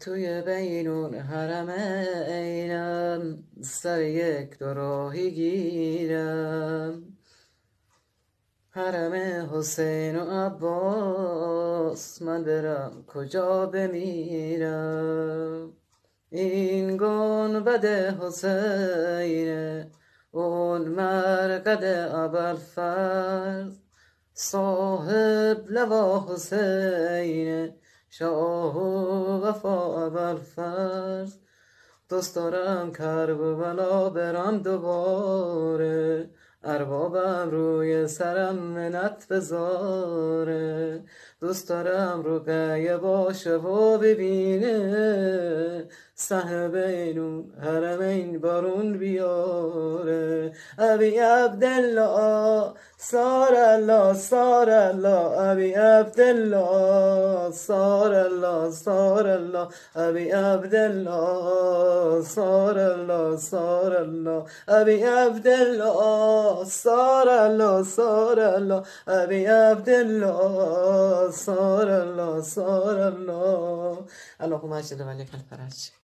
توی بینون حرمینم سر یک دو راهی گیرم. حرم حسین و عباس من برم کجا بمیرم؟ این گنبد حسینه اون مرقد ابوالفضل صاحب لوا حسینه شاه و وفا ابوالفضل دوست دارم کربلا برم دوباره. اربابم روی سرم منت بذاره. دوست دارم رقیه باشه و ببینه. صحن بینون حرمین بارون بیاره. ابی عبدالله سار الله سار الله ابی عبدالله سار الله سار الله ابی عبدالله سار الله سار الله ابی عبدالله سار الله سار الله ابی عبدالله سار الله سار الله اللهم اجل وليك الفرج